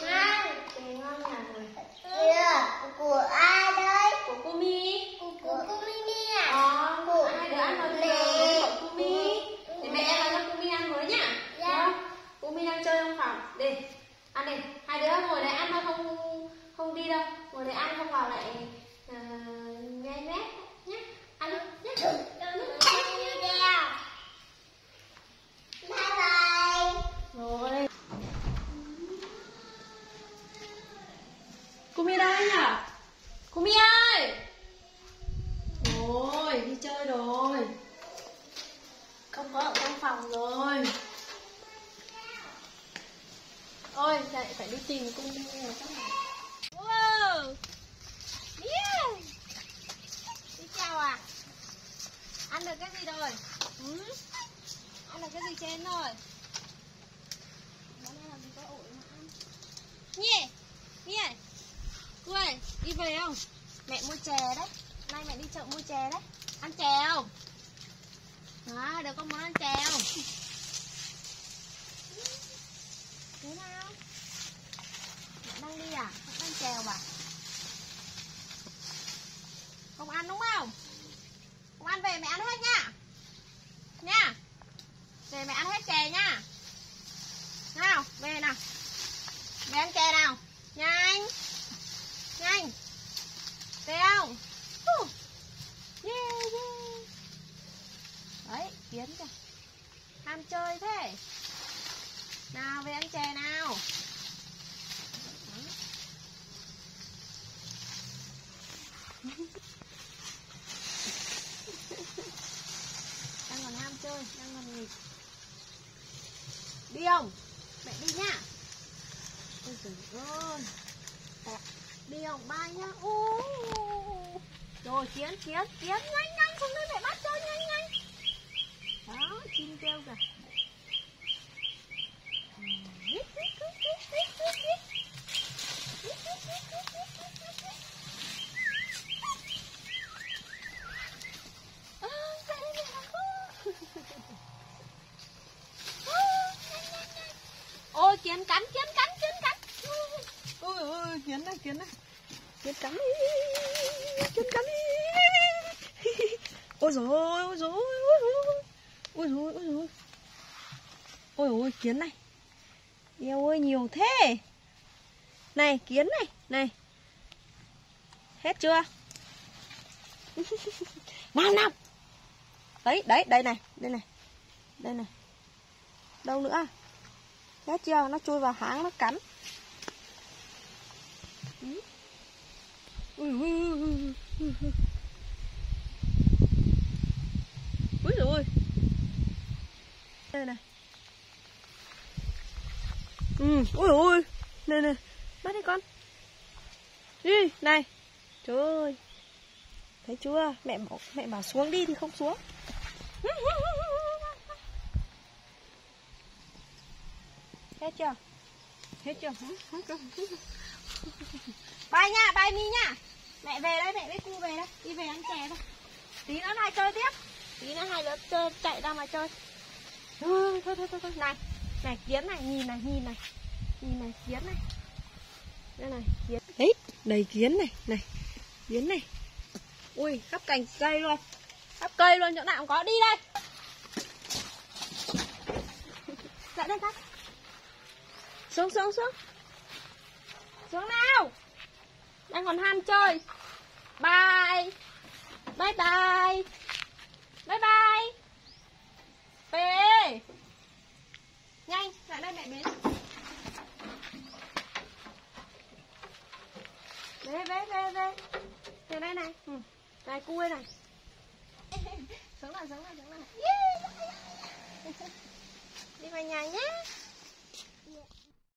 妈你给我妈的我个可爱的 cô mi ơi! Ôi đi chơi rồi. Không có ở trong phòng rồi. Ôi, lại phải đi tìm cô mi ở trong này wow! Yeah. đi chào à ăn được cái gì rồi? Ừ? ăn được cái gì trên rồi bữa nay làm gì có ổi mà ăn nhỉ nhỉ ui không? Mẹ mua chè đấy. Nay mẹ đi chợ mua chè đấy. Ăn chè không? Đó được con muốn ăn chè không? Thế nào? Mẹ đang đi à? Mẹ đang chèo à? Không ăn đúng không? Không ăn về mẹ ăn hết nha. Nha. Về mẹ ăn hết chè nha nào về nào về ăn chè nào nhanh nhanh về không Uh. yeah, yeah. đấy kiến kìa ham chơi thế? Nào về ăn chè nào. Đang còn ham chơi đang còn nghịch. Đi không? Mẹ đi nhá. Ôi trời ơi. Đi không? Ba nhá. U. rồi chiến, chiến, chiến. Nhanh nhanh xuống đây mẹ bắt chơi nhanh nhanh. Đó chim kêu kìa Ơ, chạy đây mẹ Ô. ôi kiến cắn kiến cắn kiến cắn. Ôi ôi kiến này kiến này kiến cắn kiến cắn ôi rồi ôi rồi ôi rồi ôi rồi ôi ôi kiến này. Yêu ơi nhiều thế. Này kiến này này. Hết chưa? Nào nào. Đấy đấy đây này đây này đây này. Đâu nữa Nhớ chưa? Nó chui vào háng nó cắn. Ui ui ui ui ui đây này. Ừ ui ui này này. Bắt đi con. Đi, này. Trời ơi. Thấy chưa? Mẹ bảo mẹ bảo xuống đi thì không xuống. hết chưa? Hết chưa? Bay nha bay mi nha. Mẹ về đây mẹ với cu về đây. Đi về ăn chè thôi. Tí nữa này chơi tiếp. Tí nữa hai đứa chơi chạy ra mà chơi. Thôi thôi thôi thôi, thôi. này này kiến này nhìn này nhìn này. Nhìn này kiến này. Đây này kiến đấy đầy kiến này này kiến này. Ui khắp cành cây luôn. Khắp cây luôn chỗ nào cũng có. Đi đây. Lại đây các xuống xuống xuống. Xuống nào. Đang còn ham chơi. Bye. Bye bye. Bye bye. Về nhanh, lại đây mẹ bế. Về về về về về đây này. Ừ. này cua này. Xuống lại xuống lại xuống lại. Đi về nhà nhé.